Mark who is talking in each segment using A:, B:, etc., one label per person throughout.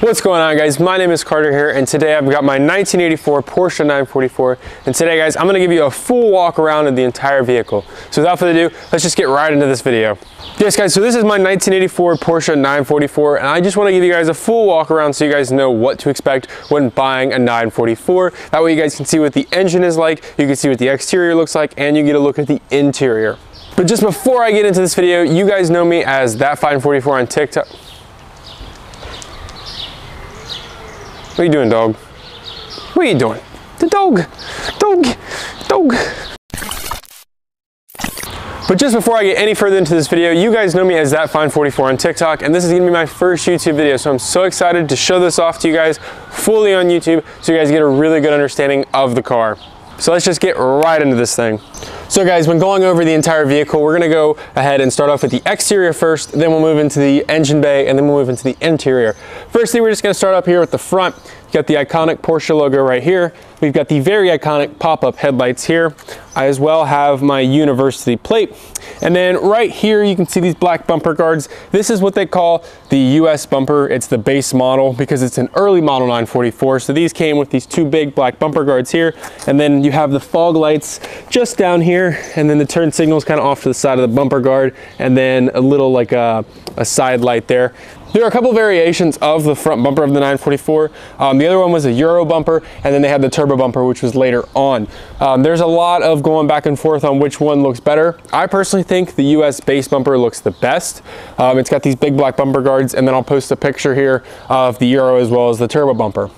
A: What's going on guys? My name is Carter here and today I've got my 1984 Porsche 944 and today guys I'm going to give you a full walk around of the entire vehicle. So without further ado, let's just get right into this video. Yes guys, so this is my 1984 Porsche 944 and I just want to give you guys a full walk around so you guys know what to expect when buying a 944. That way you guys can see what the engine is like, you can see what the exterior looks like, and you get a look at the interior. But just before I get into this video, you guys know me as Thatfine44 on TikTok. What are you doing, dog? What are you doing? The dog, dog, dog. But just before I get any further into this video, you guys know me as Thatfine44 on TikTok, and this is gonna be my first YouTube video, so I'm so excited to show this off to you guys fully on YouTube, so you guys get a really good understanding of the car. So let's just get right into this thing. So guys, when going over the entire vehicle, we're gonna go ahead and start off with the exterior first, then we'll move into the engine bay, and then we'll move into the interior. Firstly, we're just gonna start up here with the front. Got the iconic Porsche logo right here. We've got the very iconic pop-up headlights here. I as well have my university plate. And then right here, you can see these black bumper guards. This is what they call the US bumper. It's the base model because it's an early model 944. So these came with these two big black bumper guards here. And then you have the fog lights just down here. And then the turn signals kind of off to the side of the bumper guard. And then a little like a, a side light there. There are a couple variations of the front bumper of the 944. Um, the other one was a Euro bumper, and then they had the turbo bumper, which was later on. Um, there's a lot of going back and forth on which one looks better. I personally think the US base bumper looks the best. Um, it's got these big black bumper guards, and then I'll post a picture here of the Euro as well as the turbo bumper.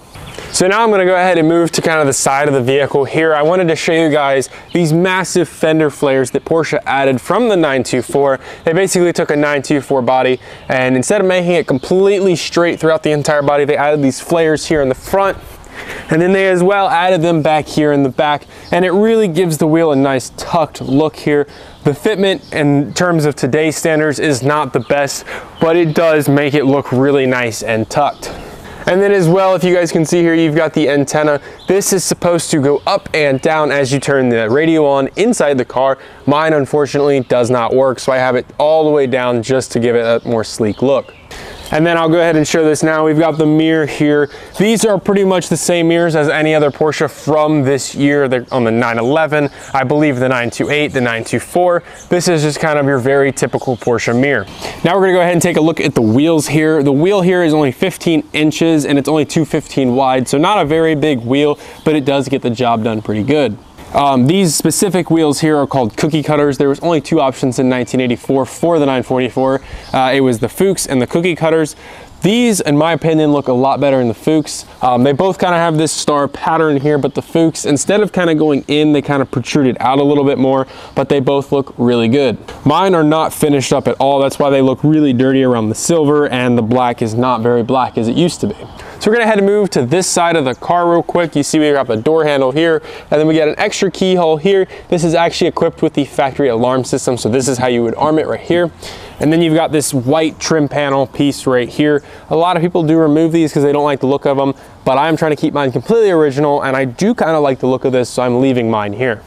A: So now I'm gonna go ahead and move to kind of the side of the vehicle here. I wanted to show you guys these massive fender flares that Porsche added from the 924. They basically took a 924 body and instead of making it completely straight throughout the entire body, they added these flares here in the front and then they as well added them back here in the back and it really gives the wheel a nice tucked look here. The fitment in terms of today's standards is not the best, but it does make it look really nice and tucked. And then as well, if you guys can see here, you've got the antenna. This is supposed to go up and down as you turn the radio on inside the car. Mine, unfortunately, does not work, so I have it all the way down just to give it a more sleek look. And then I'll go ahead and show this now. We've got the mirror here. These are pretty much the same mirrors as any other Porsche from this year. They're on the 911, I believe the 928, the 924. This is just kind of your very typical Porsche mirror. Now we're gonna go ahead and take a look at the wheels here. The wheel here is only 15 inches and it's only 215 wide, so not a very big wheel, but it does get the job done pretty good. Um, these specific wheels here are called cookie cutters. There was only two options in 1984 for the 944. Uh, it was the Fuchs and the cookie cutters. These, in my opinion, look a lot better in the Fuchs. Um, they both kind of have this star pattern here, but the Fuchs, instead of kind of going in, they kind of protruded out a little bit more, but they both look really good. Mine are not finished up at all. That's why they look really dirty around the silver, and the black is not very black as it used to be. So we're gonna head and move to this side of the car real quick. You see we got the door handle here, and then we got an extra keyhole here. This is actually equipped with the factory alarm system, so this is how you would arm it right here. And then you've got this white trim panel piece right here. A lot of people do remove these because they don't like the look of them, but I'm trying to keep mine completely original, and I do kind of like the look of this, so I'm leaving mine here.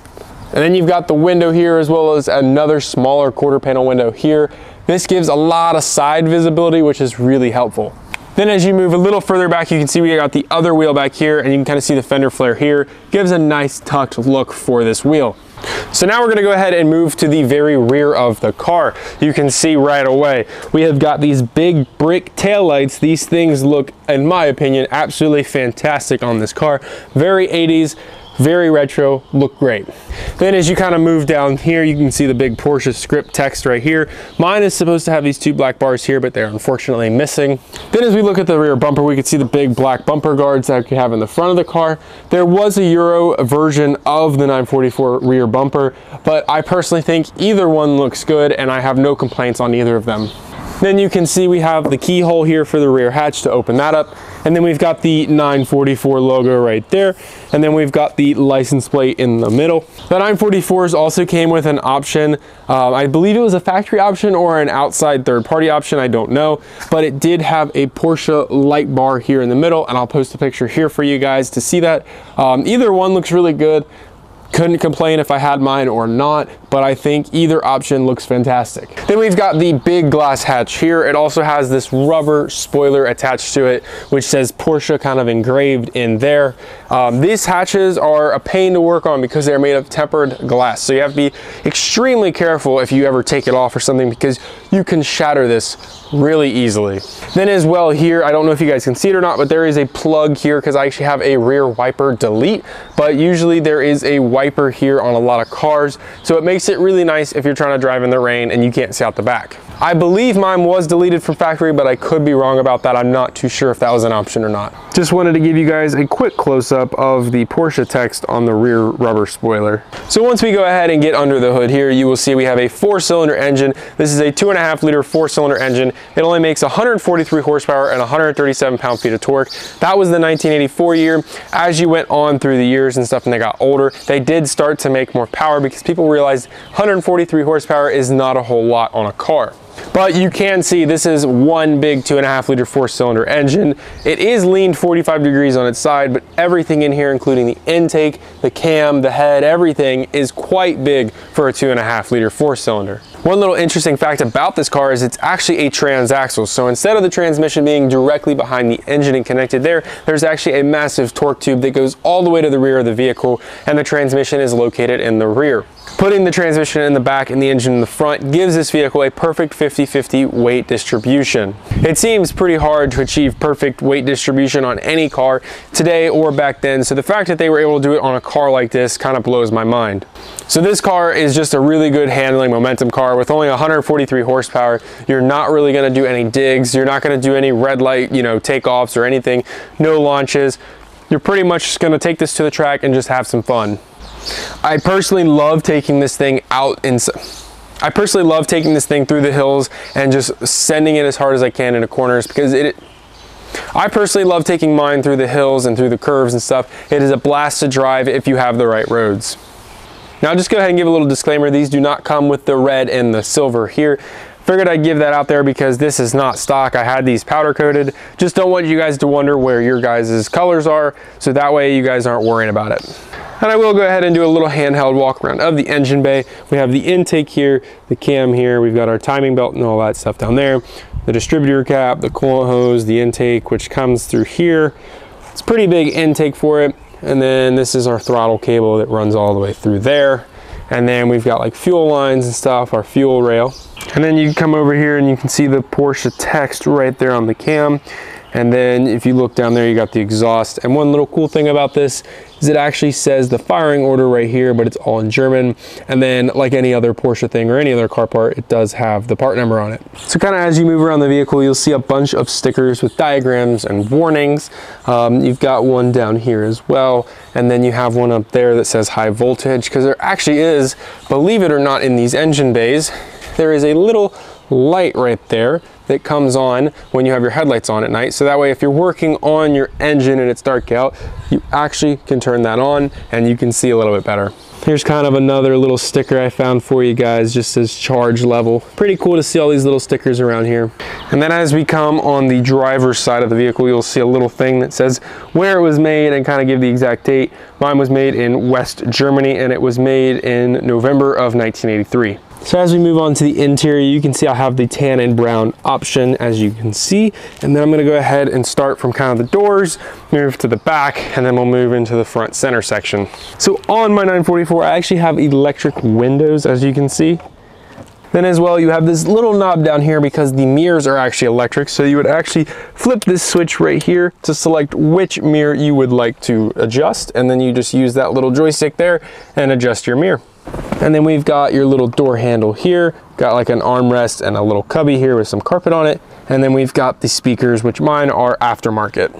A: And then you've got the window here as well as another smaller quarter panel window here. This gives a lot of side visibility, which is really helpful. Then as you move a little further back, you can see we got the other wheel back here and you can kind of see the fender flare here. Gives a nice tucked look for this wheel. So now we're gonna go ahead and move to the very rear of the car. You can see right away, we have got these big brick tail lights. These things look, in my opinion, absolutely fantastic on this car. Very 80s, very retro, look great. Then as you kind of move down here, you can see the big Porsche script text right here. Mine is supposed to have these two black bars here, but they're unfortunately missing. Then as we look at the rear bumper, we can see the big black bumper guards that you have in the front of the car. There was a Euro version of the 944 rear bumper, but I personally think either one looks good and I have no complaints on either of them. Then you can see we have the keyhole here for the rear hatch to open that up. And then we've got the 944 logo right there. And then we've got the license plate in the middle. The 944s also came with an option. Uh, I believe it was a factory option or an outside third party option. I don't know, but it did have a Porsche light bar here in the middle. And I'll post a picture here for you guys to see that. Um, either one looks really good couldn't complain if I had mine or not, but I think either option looks fantastic. Then we've got the big glass hatch here. It also has this rubber spoiler attached to it, which says Porsche kind of engraved in there. Um, these hatches are a pain to work on because they're made of tempered glass. So you have to be extremely careful if you ever take it off or something because you can shatter this really easily. Then as well here, I don't know if you guys can see it or not, but there is a plug here because I actually have a rear wiper delete, but usually there is a wiper here on a lot of cars. So it makes it really nice if you're trying to drive in the rain and you can't see out the back. I believe mine was deleted from factory, but I could be wrong about that. I'm not too sure if that was an option or not. Just wanted to give you guys a quick close-up of the Porsche text on the rear rubber spoiler. So once we go ahead and get under the hood here, you will see we have a four-cylinder engine. This is a two and a half liter four-cylinder engine. It only makes 143 horsepower and 137 pound-feet of torque. That was the 1984 year. As you went on through the years and stuff and they got older, they did start to make more power because people realized 143 horsepower is not a whole lot on a car. But you can see this is one big two and a half liter four cylinder engine. It is leaned 45 degrees on its side, but everything in here, including the intake, the cam, the head, everything is quite big for a two and a half liter four cylinder. One little interesting fact about this car is it's actually a transaxle. So instead of the transmission being directly behind the engine and connected there, there's actually a massive torque tube that goes all the way to the rear of the vehicle and the transmission is located in the rear. Putting the transmission in the back and the engine in the front gives this vehicle a perfect 50-50 weight distribution. It seems pretty hard to achieve perfect weight distribution on any car today or back then, so the fact that they were able to do it on a car like this kind of blows my mind. So this car is just a really good handling momentum car with only 143 horsepower. You're not really gonna do any digs, you're not gonna do any red light, you know, takeoffs or anything, no launches. You're pretty much just gonna take this to the track and just have some fun. I personally love taking this thing out in I personally love taking this thing through the hills and just sending it as hard as I can into corners because it I personally love taking mine through the hills and through the curves and stuff. It is a blast to drive if you have the right roads. Now just go ahead and give a little disclaimer. These do not come with the red and the silver here. Figured I'd give that out there because this is not stock. I had these powder coated. Just don't want you guys to wonder where your guys' colors are. So that way you guys aren't worrying about it. And I will go ahead and do a little handheld walk around of the engine bay. We have the intake here, the cam here, we've got our timing belt and all that stuff down there, the distributor cap, the coolant hose, the intake, which comes through here. It's pretty big intake for it. And then this is our throttle cable that runs all the way through there. And then we've got like fuel lines and stuff, our fuel rail. And then you come over here and you can see the Porsche text right there on the cam. And then if you look down there, you got the exhaust. And one little cool thing about this is it actually says the firing order right here, but it's all in German. And then like any other Porsche thing or any other car part, it does have the part number on it. So kind of as you move around the vehicle, you'll see a bunch of stickers with diagrams and warnings. Um, you've got one down here as well. And then you have one up there that says high voltage because there actually is, believe it or not, in these engine bays, there is a little light right there that comes on when you have your headlights on at night. So that way, if you're working on your engine and it's dark out, you actually can turn that on and you can see a little bit better. Here's kind of another little sticker I found for you guys, just as charge level. Pretty cool to see all these little stickers around here. And then as we come on the driver's side of the vehicle, you'll see a little thing that says where it was made and kind of give the exact date. Mine was made in West Germany and it was made in November of 1983. So as we move on to the interior, you can see I have the tan and brown option as you can see. And then I'm gonna go ahead and start from kind of the doors, move to the back, and then we'll move into the front center section. So on my 944, I actually have electric windows as you can see. Then as well, you have this little knob down here because the mirrors are actually electric. So you would actually flip this switch right here to select which mirror you would like to adjust. And then you just use that little joystick there and adjust your mirror. And then we've got your little door handle here, got like an armrest and a little cubby here with some carpet on it. And then we've got the speakers, which mine are aftermarket.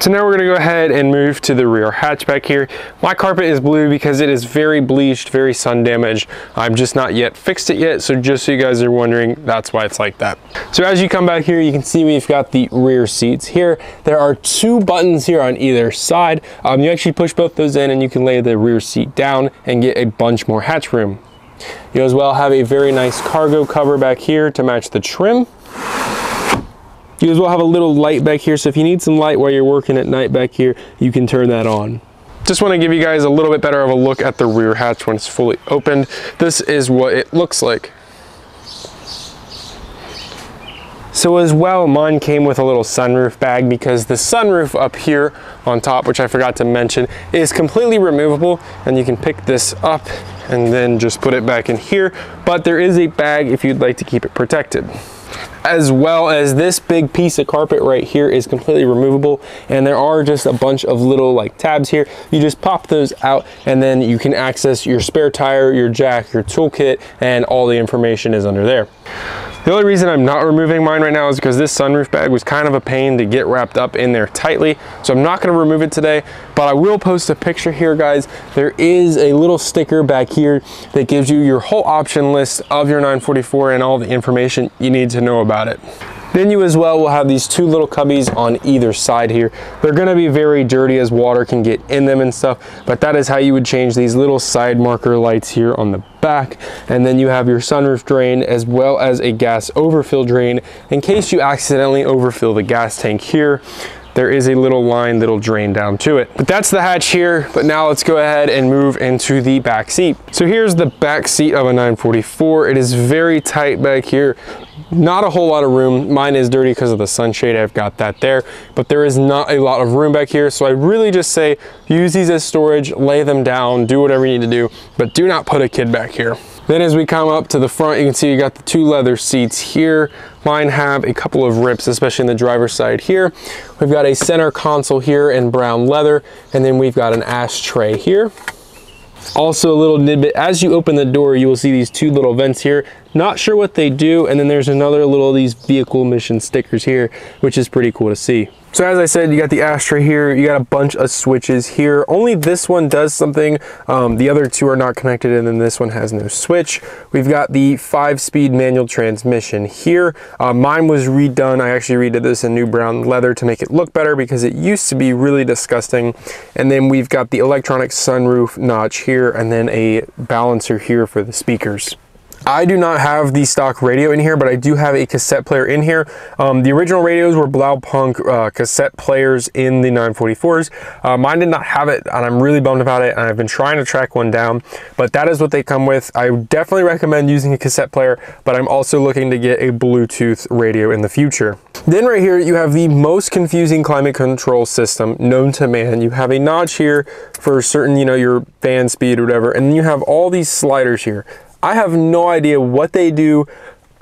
A: So now we're gonna go ahead and move to the rear hatchback here. My carpet is blue because it is very bleached, very sun damaged. I've just not yet fixed it yet. So just so you guys are wondering, that's why it's like that. So as you come back here, you can see we've got the rear seats here. There are two buttons here on either side. Um, you actually push both those in and you can lay the rear seat down and get a bunch more hatch room. You as well have a very nice cargo cover back here to match the trim. You as well have a little light back here, so if you need some light while you're working at night back here, you can turn that on. just want to give you guys a little bit better of a look at the rear hatch when it's fully opened. This is what it looks like. So as well, mine came with a little sunroof bag because the sunroof up here on top, which I forgot to mention, is completely removable and you can pick this up and then just put it back in here. But there is a bag if you'd like to keep it protected as well as this big piece of carpet right here is completely removable. And there are just a bunch of little like tabs here. You just pop those out and then you can access your spare tire your jack your toolkit and all the information is under there the only reason I'm not removing mine right now is because this sunroof bag was kind of a pain to get wrapped up in there tightly. So I'm not gonna remove it today, but I will post a picture here, guys. There is a little sticker back here that gives you your whole option list of your 944 and all the information you need to know about it. Then you as well will have these two little cubbies on either side here. They're gonna be very dirty as water can get in them and stuff, but that is how you would change these little side marker lights here on the back. And then you have your sunroof drain as well as a gas overfill drain in case you accidentally overfill the gas tank here there is a little line that'll drain down to it. But that's the hatch here, but now let's go ahead and move into the back seat. So here's the back seat of a 944. It is very tight back here. Not a whole lot of room. Mine is dirty because of the sunshade. I've got that there, but there is not a lot of room back here. So I really just say use these as storage, lay them down, do whatever you need to do, but do not put a kid back here. Then as we come up to the front, you can see you got the two leather seats here. Mine have a couple of rips, especially in the driver's side here. We've got a center console here in brown leather, and then we've got an ashtray here. Also a little nidbit, as you open the door, you will see these two little vents here. Not sure what they do, and then there's another little these vehicle mission stickers here, which is pretty cool to see. So as I said, you got the ashtray here, you got a bunch of switches here. Only this one does something. Um, the other two are not connected and then this one has no switch. We've got the five speed manual transmission here. Uh, mine was redone. I actually redid this in new brown leather to make it look better because it used to be really disgusting. And then we've got the electronic sunroof notch here and then a balancer here for the speakers. I do not have the stock radio in here, but I do have a cassette player in here. Um, the original radios were Blaupunkt uh, cassette players in the 944s. Uh, mine did not have it, and I'm really bummed about it, and I've been trying to track one down, but that is what they come with. I definitely recommend using a cassette player, but I'm also looking to get a Bluetooth radio in the future. Then right here, you have the most confusing climate control system known to man. You have a notch here for certain, you know, your fan speed or whatever, and then you have all these sliders here. I have no idea what they do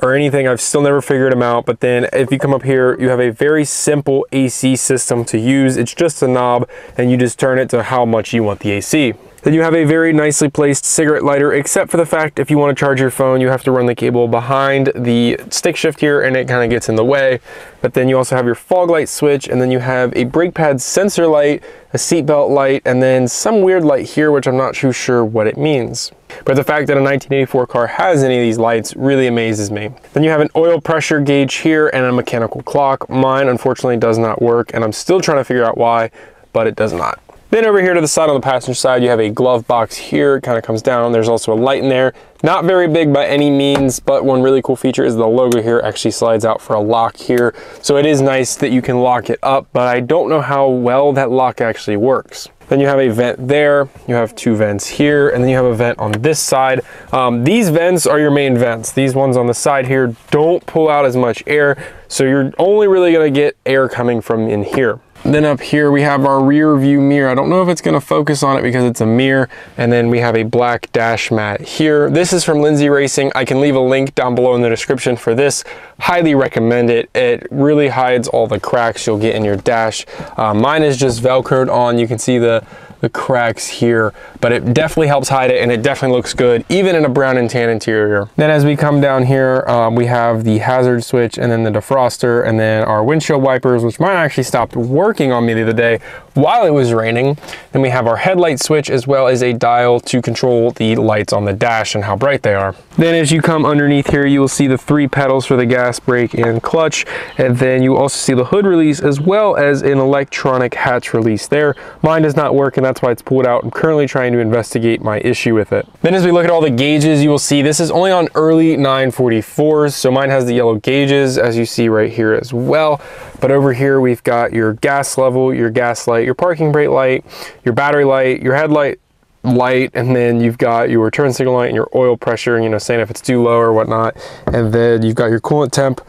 A: or anything. I've still never figured them out. But then if you come up here, you have a very simple AC system to use. It's just a knob and you just turn it to how much you want the AC. Then you have a very nicely placed cigarette lighter, except for the fact if you want to charge your phone, you have to run the cable behind the stick shift here and it kind of gets in the way. But then you also have your fog light switch and then you have a brake pad sensor light, a seatbelt light, and then some weird light here, which I'm not too sure what it means. But the fact that a 1984 car has any of these lights really amazes me. Then you have an oil pressure gauge here and a mechanical clock. Mine unfortunately does not work and I'm still trying to figure out why, but it does not. Then over here to the side on the passenger side, you have a glove box here. It kind of comes down. There's also a light in there. Not very big by any means, but one really cool feature is the logo here actually slides out for a lock here. So it is nice that you can lock it up, but I don't know how well that lock actually works. Then you have a vent there, you have two vents here, and then you have a vent on this side. Um, these vents are your main vents. These ones on the side here don't pull out as much air, so you're only really gonna get air coming from in here. Then up here we have our rear view mirror. I don't know if it's gonna focus on it because it's a mirror. And then we have a black dash mat here. This is from Lindsey Racing. I can leave a link down below in the description for this. Highly recommend it. It really hides all the cracks you'll get in your dash. Uh, mine is just Velcroed on. You can see the the cracks here, but it definitely helps hide it and it definitely looks good, even in a brown and tan interior. Then as we come down here, um, we have the hazard switch and then the defroster and then our windshield wipers, which mine actually stopped working on me the other day while it was raining. Then we have our headlight switch as well as a dial to control the lights on the dash and how bright they are. Then as you come underneath here, you will see the three pedals for the gas, brake, and clutch. And then you also see the hood release as well as an electronic hatch release there. Mine does not work and that's why it's pulled out. I'm currently trying to investigate my issue with it. Then as we look at all the gauges, you will see this is only on early 944s. So mine has the yellow gauges as you see right here as well. But over here, we've got your gas gas level, your gas light, your parking brake light, your battery light, your headlight light, and then you've got your turn signal light and your oil pressure, and you know, saying if it's too low or whatnot. And then you've got your coolant temp,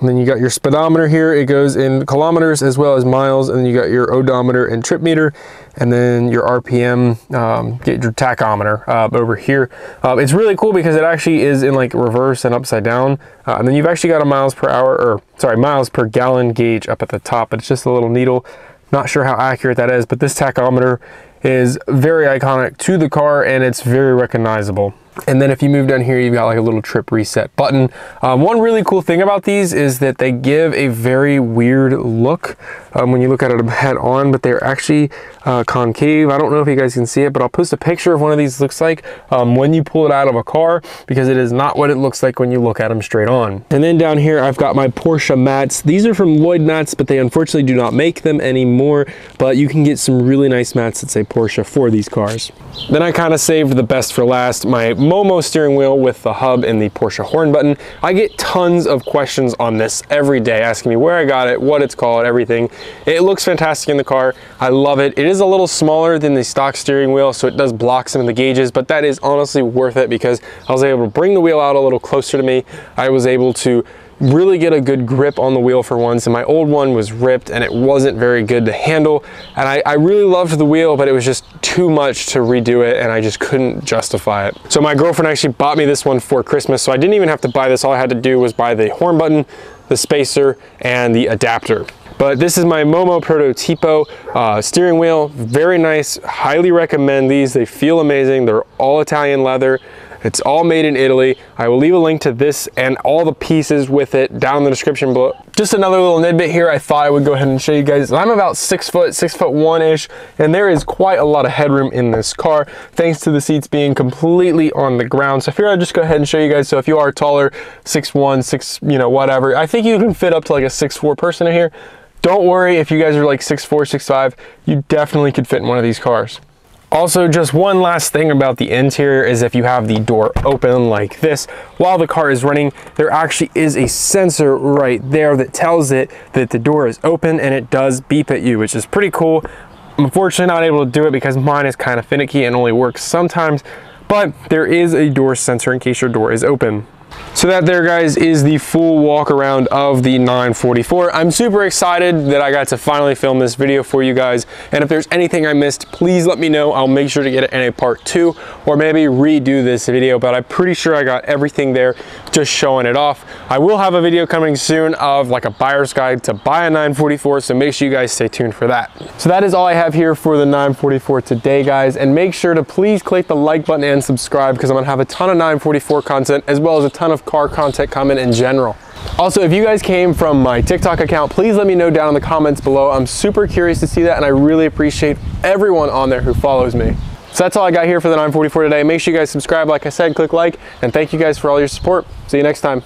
A: and then you got your speedometer here. It goes in kilometers as well as miles. And then you got your odometer and trip meter. And then your RPM, um, get your tachometer uh, over here. Uh, it's really cool because it actually is in like reverse and upside down. Uh, and then you've actually got a miles per hour, or sorry, miles per gallon gauge up at the top. But it's just a little needle. Not sure how accurate that is, but this tachometer is very iconic to the car and it's very recognizable. And then if you move down here, you've got like a little trip reset button. Um, one really cool thing about these is that they give a very weird look um, when you look at it head on, but they're actually uh, concave. I don't know if you guys can see it, but I'll post a picture of one of these looks like um, when you pull it out of a car because it is not what it looks like when you look at them straight on. And then down here, I've got my Porsche mats. These are from Lloyd Mats, but they unfortunately do not make them anymore, but you can get some really nice mats that say Porsche for these cars. Then I kind of saved the best for last, my Momo steering wheel with the hub and the Porsche horn button. I get tons of questions on this every day, asking me where I got it, what it's called, everything. It looks fantastic in the car. I love it. It is a little smaller than the stock steering wheel, so it does block some of the gauges, but that is honestly worth it because I was able to bring the wheel out a little closer to me. I was able to really get a good grip on the wheel for once and my old one was ripped and it wasn't very good to handle and I, I, really loved the wheel but it was just too much to redo it and I just couldn't justify it. So my girlfriend actually bought me this one for Christmas so I didn't even have to buy this all I had to do was buy the horn button, the spacer and the adapter. But this is my Momo Prototipo uh, steering wheel. Very nice. Highly recommend these. They feel amazing. They're all Italian leather. It's all made in Italy. I will leave a link to this and all the pieces with it down in the description below. Just another little tidbit here. I thought I would go ahead and show you guys. I'm about six foot, six foot one-ish, and there is quite a lot of headroom in this car, thanks to the seats being completely on the ground. So I figured I'd just go ahead and show you guys. So if you are taller, six one, six, you know, whatever, I think you can fit up to like a six four person in here. Don't worry if you guys are like six four, six five, you definitely could fit in one of these cars. Also, just one last thing about the interior is if you have the door open like this, while the car is running, there actually is a sensor right there that tells it that the door is open and it does beep at you, which is pretty cool. I'm unfortunately not able to do it because mine is kind of finicky and only works sometimes, but there is a door sensor in case your door is open. So that there guys is the full walk around of the 944. I'm super excited that I got to finally film this video for you guys. And if there's anything I missed, please let me know. I'll make sure to get it in a part two or maybe redo this video, but I'm pretty sure I got everything there just showing it off. I will have a video coming soon of like a buyer's guide to buy a 944, so make sure you guys stay tuned for that. So that is all I have here for the 944 today, guys. And make sure to please click the like button and subscribe because I'm gonna have a ton of 944 content as well as a ton of car content coming in general. Also, if you guys came from my TikTok account, please let me know down in the comments below. I'm super curious to see that and I really appreciate everyone on there who follows me. So that's all I got here for the 944 today. Make sure you guys subscribe, like I said, click like, and thank you guys for all your support. See you next time.